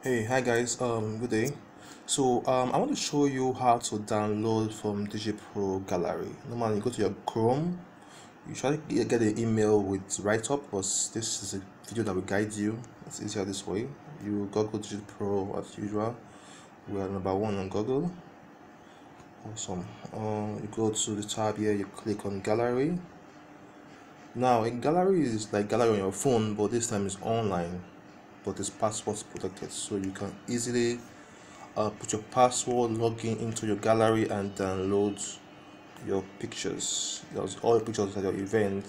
Hey, hi guys, um, good day. So, um, I want to show you how to download from DigitPro Gallery. Normally, you go to your Chrome, you try to get an email with write-up, but this is a video that will guide you. It's easier this way. You Google DigitPro as usual. We are number one on Google. Awesome. Um, you go to the tab here, you click on Gallery. Now, a gallery is like gallery on your phone, but this time it's online but it's password protected so you can easily uh, put your password log in into your gallery and download your pictures. Those all the pictures at your event.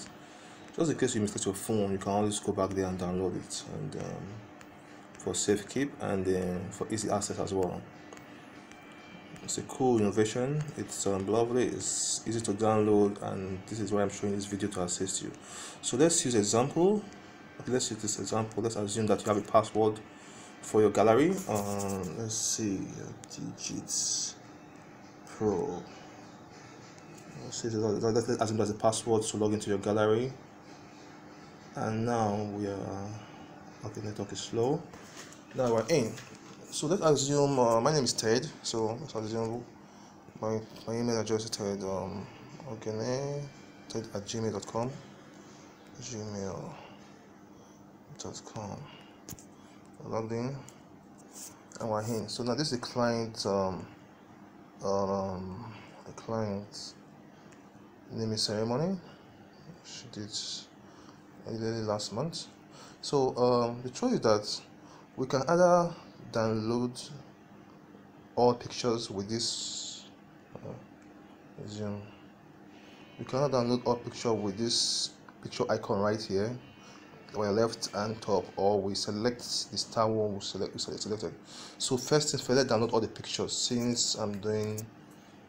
Just in case you mistake your phone you can always go back there and download it and um, for safe keep and for easy access as well. It's a cool innovation. It's um, lovely. It's easy to download and this is why i'm showing this video to assist you. So let's use example let's use this example. Let's assume that you have a password for your gallery. Um, let's see digits pro. Let's see assume there's a password to log into your gallery. And now we are okay the network is slow. Now we're in. So let's assume uh, my name is ted. So let's assume my, my email address is ted um okay ted at gmail.com gmail com logged in and we're so now this is client um, um the client. Naming ceremony. She did early last month. So um the is that we can either download all pictures with this uh, zoom we cannot download all picture with this picture icon right here our left and top or we select the star one we select we select selected. So first things first let's download all the pictures. Since i'm doing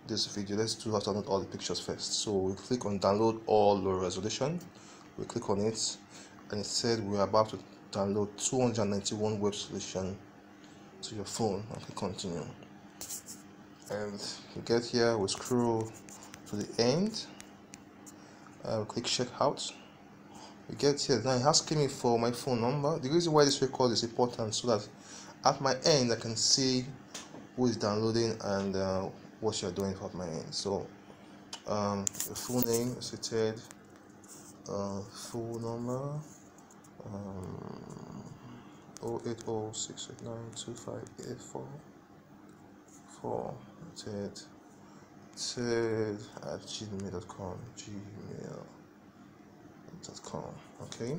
this video let's do to download all the pictures first. So we click on download all low resolution. We click on it and it said we're about to download 291 web solution to your phone. Click continue. And we get here we scroll to the end. Uh, click check out we get here now asking me for my phone number. The reason why this record is important so that at my end i can see who is downloading and uh, what you're doing for my end. So um the full name stated uh full number um 08068925884 4 ted ted at gmail.com gmail com okay?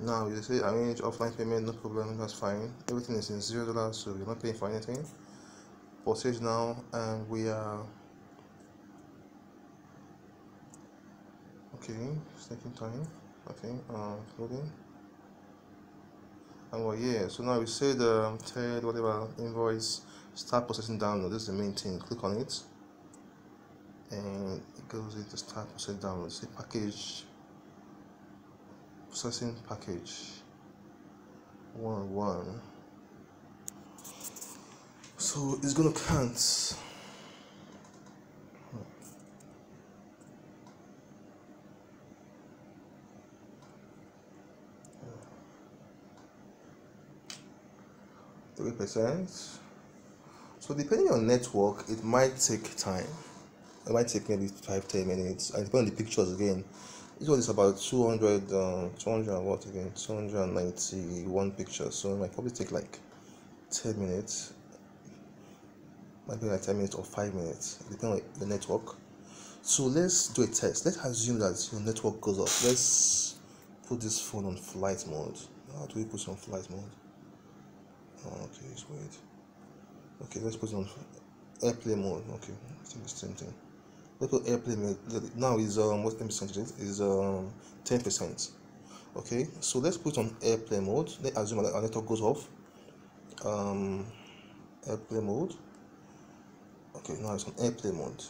Now you say arrange offline payment no problem that's fine. Everything is in zero dollars so you're not paying for anything. Postage now and we are okay it's taking time okay uh loading. And we're here so now we say the third whatever invoice start processing download this is the main thing click on it. And it goes into start processing download say package processing package. One one. So it's gonna count. Three percent. So depending on network it might take time. It might take maybe five ten minutes. And depending on the pictures again this one is about 200 uh, 200 what again? 291 pictures. So it might probably take like 10 minutes. Might be like 10 minutes or 5 minutes. Depending on the network. So let's do a test. Let's assume that your network goes off. Let's put this phone on flight mode. How do we put on flight mode? Oh, okay let's wait. Okay let's put it on airplane mode. Okay i think the same thing local airplane now is um what percent is um 10 percent. Okay? So let's put on airplane mode. Let's assume our network goes off. Um airplane mode. Okay now it's on airplane mode.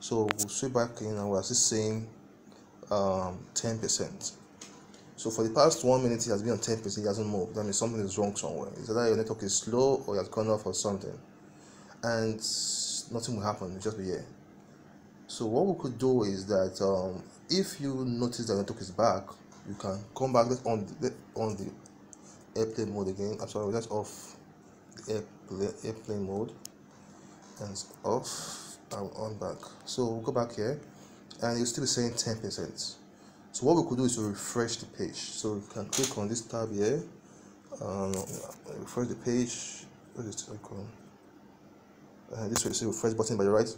So we'll switch back in and we're still saying um 10 percent. So for the past one minute it has been on 10 percent. It hasn't moved. That means something is wrong somewhere. Is that your network is slow or it has gone off or something. And nothing will happen. It'll just be here so what we could do is that um, if you notice that the network is back you can come back on the, on the airplane mode again. I'm sorry let's off airplane, airplane mode. And it's off and on back. So we'll go back here and you'll still be saying 10 percent. So what we could do is to refresh the page. So you can click on this tab here um, refresh the page. What is it? Called uh, this way see refresh button by the right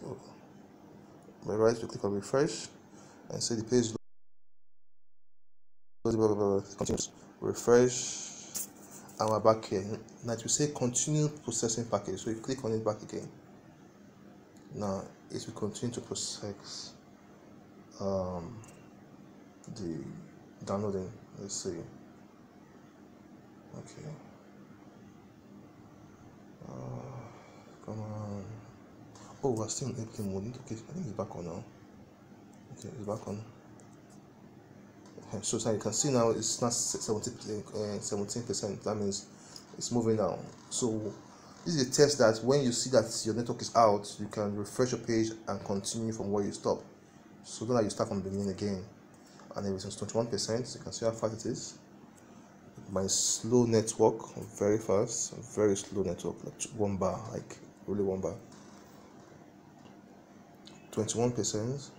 by right you click on refresh and see the page blah, blah, blah, continues refresh and we're back here. Now it will say continue processing package so you click on it back again. Now it will continue to process um, the downloading let's see. Okay. Uh, come on oh we're still in airplane mode. Okay i think it's back on now. Okay it's back on. Okay, so, so you can see now it's not 17 uh, percent. That means it's moving now so this is a test that when you see that your network is out you can refresh your page and continue from where you stop. So then you start from the beginning again. And everything's 21 percent you can see how fast it is. My slow network very fast very slow network like one bar like really one bar 21 percent.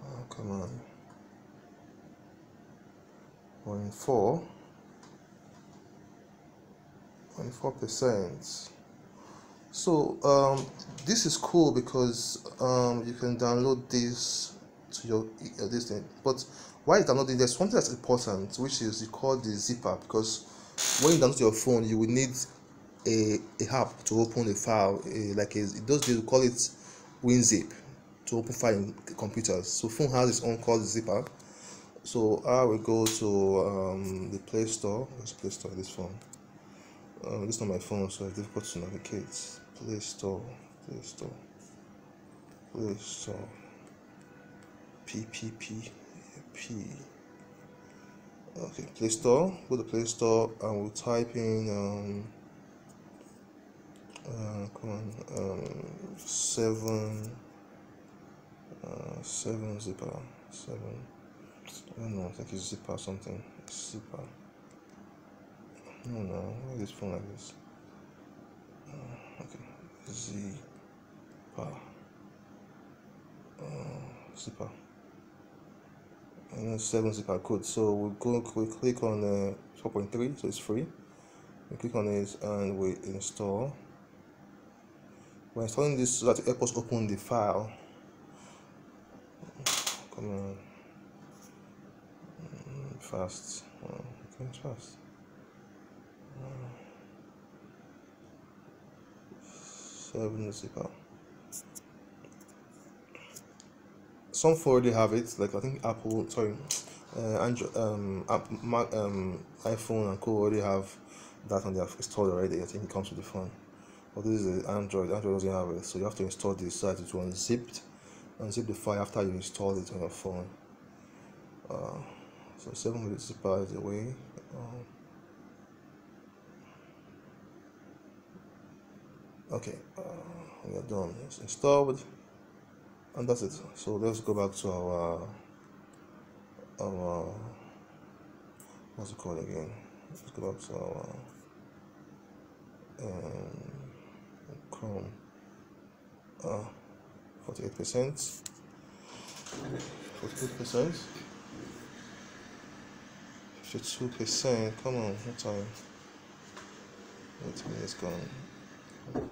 Oh, come on. Point four. Point four percent. So um, this is cool because um, you can download this to your uh, this thing. But why is downloading there's something that's important which is you call the zipper because when you download your phone you will need a, a app to open a file a, like a, those days we call it WinZip to open file in computers. So phone has its own called zipper so I will go to um, the Play Store let's Play Store? This phone. Uh, this is not my phone so it's difficult to navigate. Play Store Play Store Play Store. PPP P. Okay, Play Store. Go to Play Store and we'll type in um, uh, come on um, seven uh, seven zipper seven. I don't know. I think it's zipper something. Zipper. No, no. Why is this phone like this? Uh, okay, zipper. Uh, zipper and then 7 zip code so we'll go we click on uh, 4.3 so it's free we click on it and we install we're installing this so that it helps us open the file. Come on. Mm, fast. Oh, okay fast. Seven zip some already have it like i think apple sorry uh, android um, app, Mac, um iphone and co already have that on their installed already i think it comes with the phone but this is android android doesn't have it so you have to install this site. will unzip unzip the file after you install it on your phone uh, so 7 minutes zipper away. um, okay uh, we are done it's installed and that's it so let's go back to our our what's it called again let's go back to our um, chrome uh 48 percent. 48 percent. 52 percent. Come on what time. Time is gone.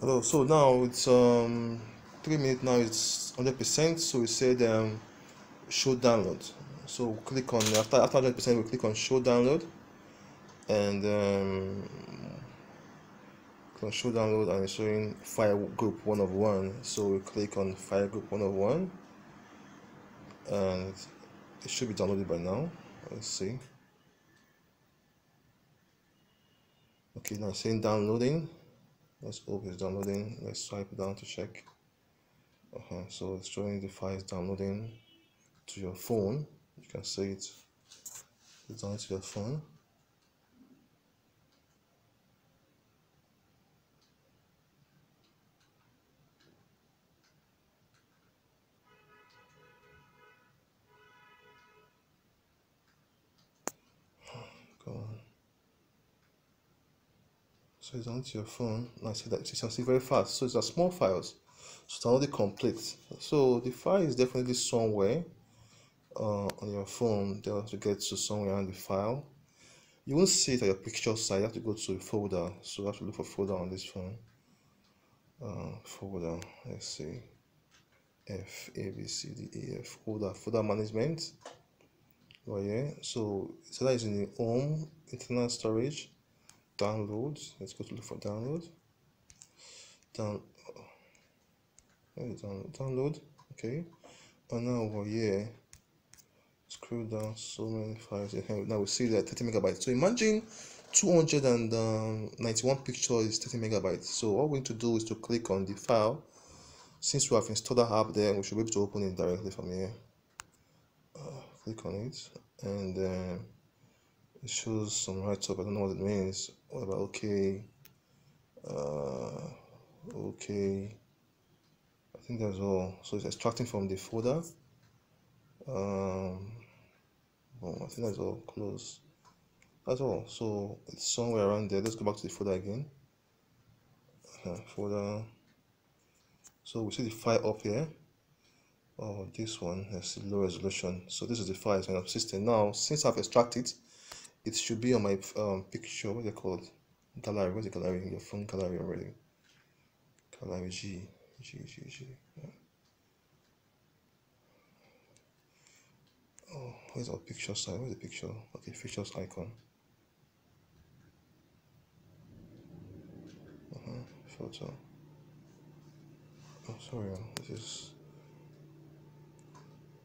Hello so now it's um three minutes now it's 100 percent so we said um show download. So click on after after 100 percent we click on show download and um on show download and it's showing file group one of one. So we click on file group one of one. And it should be downloaded by now. Let's see. Okay now saying downloading. Let's hope it's downloading. Let's swipe down to check. Uh -huh. so it's showing the files downloading to your phone. You can see it. It's down to your phone so it's onto your phone. I see that it's actually very fast. So it's a small files. So it's already complete. So the file is definitely somewhere uh, on your phone. There to get to somewhere on the file. You won't see it at your picture side. You have to go to a folder. So you have to look for folder on this phone. Uh, folder. Let's see. F A B C D E F. Folder. Folder management. Oh yeah so so that is in the home internal storage downloads. Let's go to look for download down download download. Okay. And now over here. Scroll down so many files. Now we see that 30 megabytes. So imagine 291 um, pictures is 30 megabytes. So what we need to do is to click on the file. Since we have installed the app there we should be able to open it directly from here. Uh, click on it. And then it shows some write up i don't know what it means. What about okay uh, okay i think that's all. So it's extracting from the folder. Um oh, i think that's all. Close. That's all. So it's somewhere around there. Let's go back to the folder again. Uh, folder. So we see the file up here. Oh this one has low resolution. So this is the file. In our system now since i've extracted it should be on my um, picture what's it called? Gallery what's the gallery? Your phone gallery already. Gallery g g g g yeah. oh where's our picture side where's the picture? Okay pictures icon. Uh-huh photo. Oh sorry this is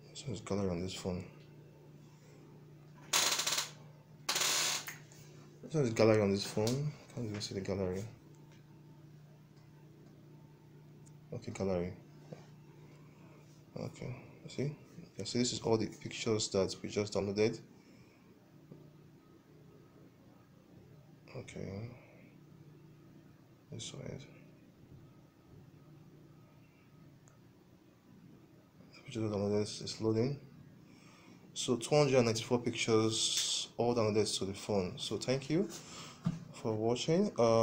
this is gallery on this phone this is gallery on this phone. Can't even see the gallery. Okay gallery. Okay see? You see this is all the pictures that we just downloaded. Okay. This way pictures downloaded is loading so 294 pictures all downloaded to the phone. So thank you for watching. Um,